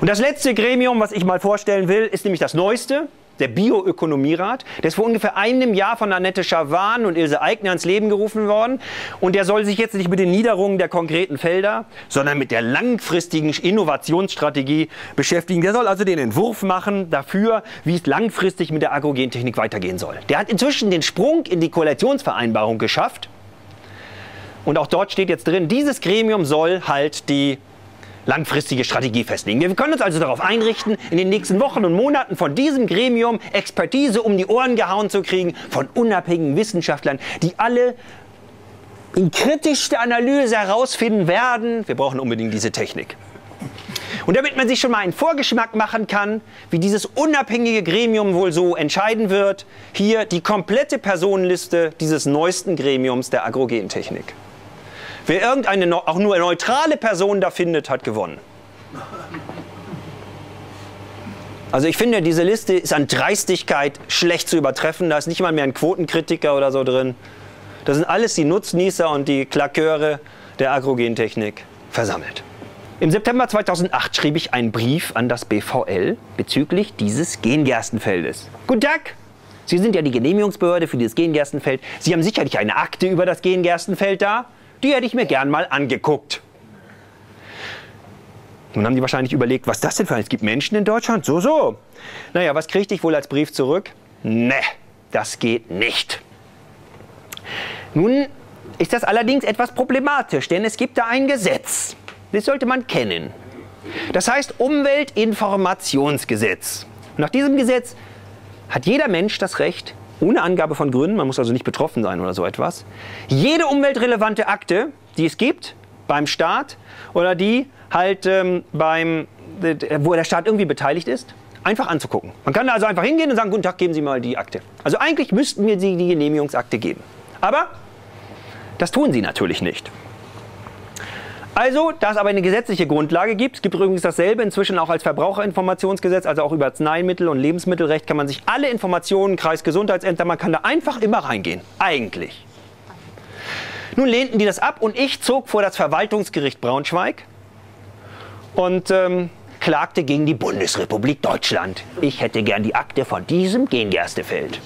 Und das letzte Gremium, was ich mal vorstellen will, ist nämlich das neueste, der Bioökonomierat. Der ist vor ungefähr einem Jahr von Annette Schawan und Ilse Aigner ins Leben gerufen worden. Und der soll sich jetzt nicht mit den Niederungen der konkreten Felder, sondern mit der langfristigen Innovationsstrategie beschäftigen. Der soll also den Entwurf machen dafür, wie es langfristig mit der Agrogentechnik weitergehen soll. Der hat inzwischen den Sprung in die Koalitionsvereinbarung geschafft. Und auch dort steht jetzt drin, dieses Gremium soll halt die langfristige Strategie festlegen. Wir können uns also darauf einrichten, in den nächsten Wochen und Monaten von diesem Gremium Expertise um die Ohren gehauen zu kriegen, von unabhängigen Wissenschaftlern, die alle in kritischster Analyse herausfinden werden, wir brauchen unbedingt diese Technik. Und damit man sich schon mal einen Vorgeschmack machen kann, wie dieses unabhängige Gremium wohl so entscheiden wird, hier die komplette Personenliste dieses neuesten Gremiums der Agrogentechnik. Wer irgendeine auch nur neutrale Person da findet, hat gewonnen. Also ich finde, diese Liste ist an Dreistigkeit schlecht zu übertreffen. Da ist nicht mal mehr ein Quotenkritiker oder so drin. Das sind alles die Nutznießer und die Klaköre der Agrogentechnik versammelt. Im September 2008 schrieb ich einen Brief an das BVL bezüglich dieses Gengerstenfeldes. Guten Tag! Sie sind ja die Genehmigungsbehörde für dieses Gengerstenfeld. Sie haben sicherlich eine Akte über das Gengerstenfeld da. Die hätte ich mir gern mal angeguckt. Nun haben die wahrscheinlich überlegt, was das denn für ein, es gibt Menschen in Deutschland? So, so. Naja, was kriegte ich wohl als Brief zurück? Ne, das geht nicht. Nun ist das allerdings etwas problematisch, denn es gibt da ein Gesetz. Das sollte man kennen. Das heißt Umweltinformationsgesetz. Nach diesem Gesetz hat jeder Mensch das Recht, ohne Angabe von Gründen, man muss also nicht betroffen sein oder so etwas, jede umweltrelevante Akte, die es gibt beim Staat oder die halt ähm, beim, wo der Staat irgendwie beteiligt ist, einfach anzugucken. Man kann da also einfach hingehen und sagen, guten Tag, geben Sie mal die Akte. Also eigentlich müssten wir Sie die Genehmigungsakte geben. Aber das tun Sie natürlich nicht. Also, da es aber eine gesetzliche Grundlage gibt, es gibt übrigens dasselbe inzwischen auch als Verbraucherinformationsgesetz, also auch über Arzneimittel und Lebensmittelrecht kann man sich alle Informationen, Kreisgesundheitsämter, man kann da einfach immer reingehen. Eigentlich. Nun lehnten die das ab und ich zog vor das Verwaltungsgericht Braunschweig und ähm, klagte gegen die Bundesrepublik Deutschland. Ich hätte gern die Akte von diesem Gengerstefeld.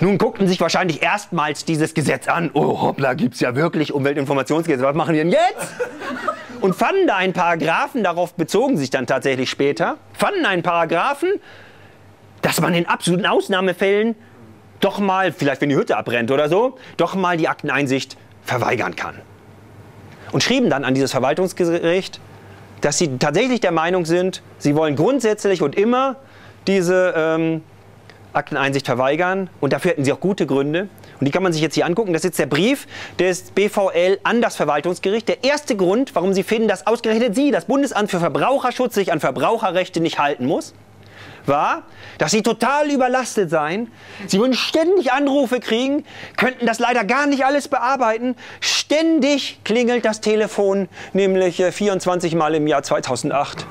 Nun guckten sich wahrscheinlich erstmals dieses Gesetz an. Oh, hoppla, gibt es ja wirklich Umweltinformationsgesetz. Was machen wir denn jetzt? Und fanden da einen Paragraphen, darauf bezogen sich dann tatsächlich später, fanden einen Paragraphen, dass man in absoluten Ausnahmefällen doch mal, vielleicht wenn die Hütte abbrennt oder so, doch mal die Akteneinsicht verweigern kann. Und schrieben dann an dieses Verwaltungsgericht, dass sie tatsächlich der Meinung sind, sie wollen grundsätzlich und immer diese ähm, Akteneinsicht verweigern und dafür hätten sie auch gute Gründe. Und die kann man sich jetzt hier angucken. Das ist jetzt der Brief des BVL an das Verwaltungsgericht. Der erste Grund, warum sie finden, dass ausgerechnet Sie, das Bundesamt für Verbraucherschutz, sich an Verbraucherrechte nicht halten muss, war, dass sie total überlastet seien. Sie würden ständig Anrufe kriegen, könnten das leider gar nicht alles bearbeiten. Ständig klingelt das Telefon, nämlich 24 äh, Mal im Jahr 2008.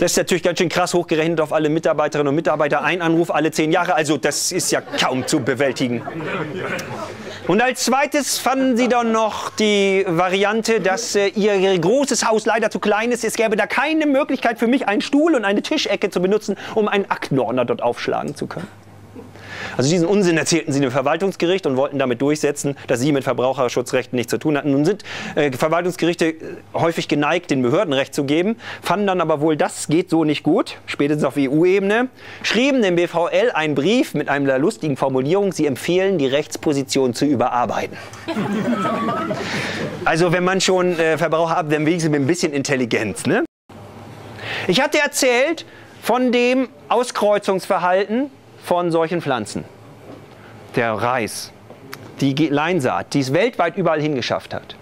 Das ist natürlich ganz schön krass hochgerechnet auf alle Mitarbeiterinnen und Mitarbeiter. Ein Anruf alle zehn Jahre, also das ist ja kaum zu bewältigen. Und als zweites fanden sie dann noch die Variante, dass äh, ihr großes Haus leider zu klein ist. Es gäbe da keine Möglichkeit für mich, einen Stuhl und eine Tischecke zu benutzen, um einen Aktenordner dort aufschlagen zu können. Also diesen Unsinn erzählten sie dem Verwaltungsgericht und wollten damit durchsetzen, dass sie mit Verbraucherschutzrechten nichts zu tun hatten. Nun sind äh, Verwaltungsgerichte äh, häufig geneigt, den Behörden Recht zu geben, fanden dann aber wohl, das geht so nicht gut, spätestens auf EU-Ebene, schrieben dem BVL einen Brief mit einer lustigen Formulierung, sie empfehlen, die Rechtsposition zu überarbeiten. also wenn man schon äh, Verbraucher ab, dann wenigstens mit ein bisschen Intelligenz. Ne? Ich hatte erzählt von dem Auskreuzungsverhalten von solchen Pflanzen. Der Reis, die Leinsaat, die es weltweit überall hingeschafft hat.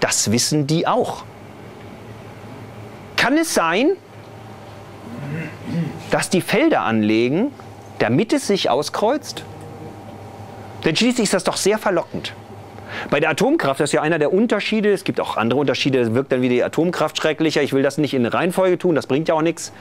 Das wissen die auch. Kann es sein, dass die Felder anlegen, damit es sich auskreuzt? Denn schließlich ist das doch sehr verlockend. Bei der Atomkraft, das ist ja einer der Unterschiede, es gibt auch andere Unterschiede, wirkt dann wie die Atomkraft schrecklicher. Ich will das nicht in Reihenfolge tun, das bringt ja auch nichts.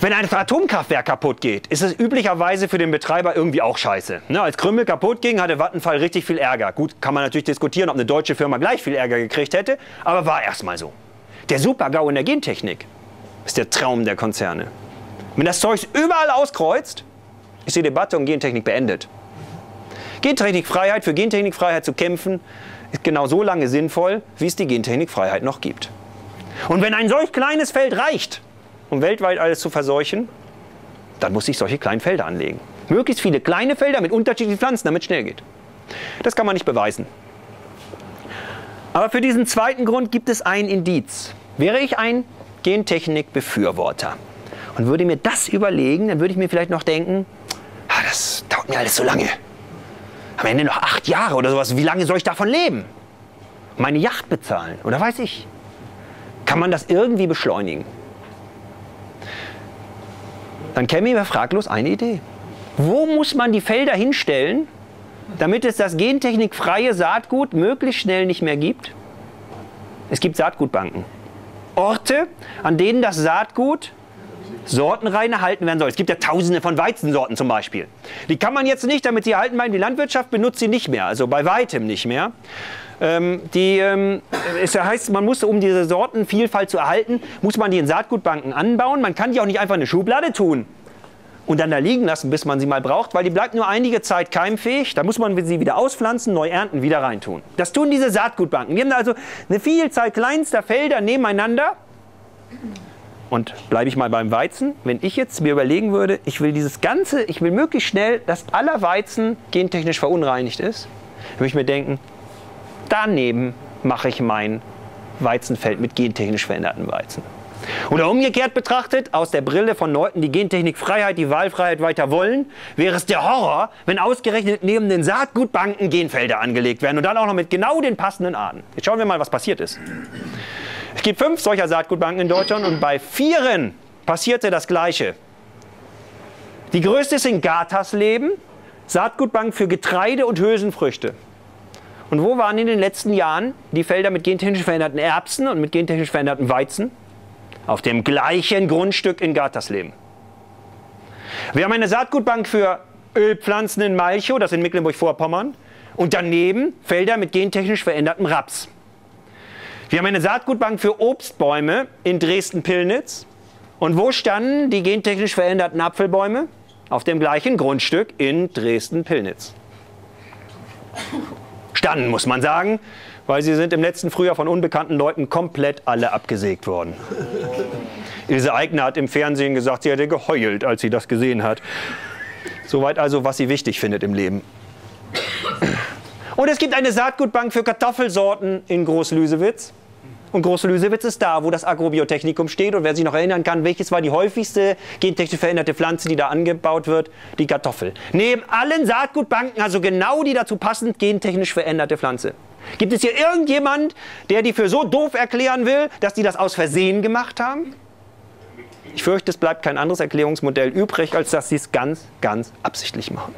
Wenn ein Atomkraftwerk kaputt geht, ist es üblicherweise für den Betreiber irgendwie auch scheiße. Ne, als Krümmel kaputt ging, hatte Vattenfall richtig viel Ärger. Gut, kann man natürlich diskutieren, ob eine deutsche Firma gleich viel Ärger gekriegt hätte, aber war erstmal so. Der Super-GAU in der Gentechnik ist der Traum der Konzerne. Wenn das Zeug überall auskreuzt, ist die Debatte um Gentechnik beendet. Gentechnikfreiheit, für Gentechnikfreiheit zu kämpfen, ist genau so lange sinnvoll, wie es die Gentechnikfreiheit noch gibt. Und wenn ein solch kleines Feld reicht, um weltweit alles zu verseuchen, dann muss ich solche kleinen Felder anlegen. Möglichst viele kleine Felder mit unterschiedlichen Pflanzen, damit es schnell geht. Das kann man nicht beweisen. Aber für diesen zweiten Grund gibt es ein Indiz. Wäre ich ein Gentechnik-Befürworter und würde mir das überlegen, dann würde ich mir vielleicht noch denken, ah, das dauert mir alles so lange. Am Ende noch acht Jahre oder sowas. Wie lange soll ich davon leben? Meine Yacht bezahlen oder weiß ich. Kann man das irgendwie beschleunigen? Dann käme mir fraglos eine Idee. Wo muss man die Felder hinstellen, damit es das gentechnikfreie Saatgut möglichst schnell nicht mehr gibt? Es gibt Saatgutbanken. Orte, an denen das Saatgut sortenrein erhalten werden soll. Es gibt ja tausende von Weizensorten zum Beispiel. Die kann man jetzt nicht, damit sie erhalten bleiben, die Landwirtschaft benutzt sie nicht mehr, also bei weitem nicht mehr. Ähm, die, ähm, es heißt, man muss, um diese Sortenvielfalt zu erhalten, muss man die in Saatgutbanken anbauen. Man kann die auch nicht einfach in eine Schublade tun und dann da liegen lassen, bis man sie mal braucht, weil die bleibt nur einige Zeit keimfähig. Da muss man sie wieder auspflanzen, neu ernten, wieder reintun. Das tun diese Saatgutbanken. Die haben also eine Vielzahl kleinster Felder nebeneinander. Und bleibe ich mal beim Weizen, wenn ich jetzt mir überlegen würde, ich will dieses Ganze, ich will möglichst schnell, dass aller Weizen gentechnisch verunreinigt ist, würde ich mir denken, Daneben mache ich mein Weizenfeld mit gentechnisch veränderten Weizen. Oder umgekehrt betrachtet, aus der Brille von Leuten, die Gentechnikfreiheit, die Wahlfreiheit weiter wollen, wäre es der Horror, wenn ausgerechnet neben den Saatgutbanken Genfelder angelegt werden und dann auch noch mit genau den passenden Arten. Jetzt schauen wir mal, was passiert ist. Es gibt fünf solcher Saatgutbanken in Deutschland und bei vieren passierte das Gleiche. Die größte ist in Gartersleben, Saatgutbank für Getreide und Hülsenfrüchte. Und wo waren in den letzten Jahren die Felder mit gentechnisch veränderten Erbsen und mit gentechnisch veränderten Weizen? Auf dem gleichen Grundstück in Gartersleben. Wir haben eine Saatgutbank für Ölpflanzen in Malchow, das in Mecklenburg-Vorpommern, und daneben Felder mit gentechnisch verändertem Raps. Wir haben eine Saatgutbank für Obstbäume in Dresden-Pillnitz. Und wo standen die gentechnisch veränderten Apfelbäume? Auf dem gleichen Grundstück in Dresden-Pillnitz standen, muss man sagen, weil sie sind im letzten Frühjahr von unbekannten Leuten komplett alle abgesägt worden. Ilse Aigner hat im Fernsehen gesagt, sie hätte geheult, als sie das gesehen hat. Soweit also, was sie wichtig findet im Leben. Und es gibt eine Saatgutbank für Kartoffelsorten in Großlüsewitz. Und Großlüsewitz ist da, wo das Agrobiotechnikum steht. Und wer sich noch erinnern kann, welches war die häufigste gentechnisch veränderte Pflanze, die da angebaut wird? Die Kartoffel. Neben allen Saatgutbanken, also genau die dazu passend gentechnisch veränderte Pflanze. Gibt es hier irgendjemand, der die für so doof erklären will, dass die das aus Versehen gemacht haben? Ich fürchte, es bleibt kein anderes Erklärungsmodell übrig, als dass sie es ganz, ganz absichtlich machen.